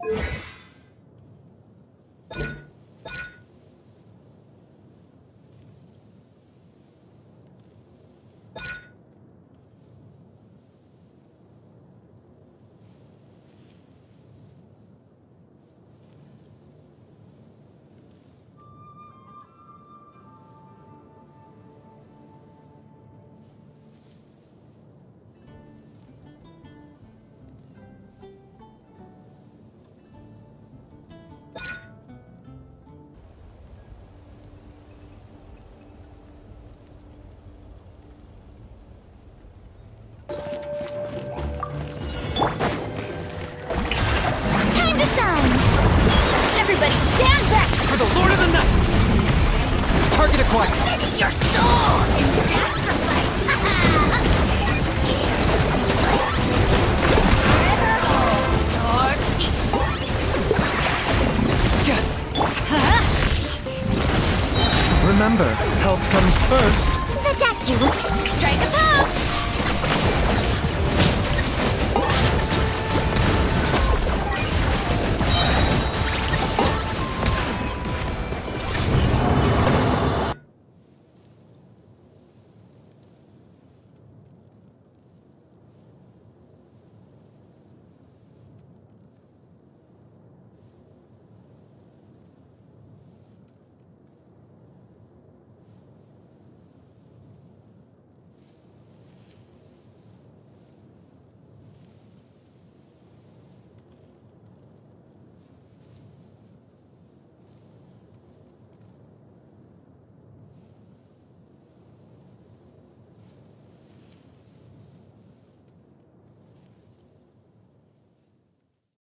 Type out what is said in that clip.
Time Target acquired. This is your soul in sacrifice! Forever hold your peace! Remember, health comes first. The deck you Strike a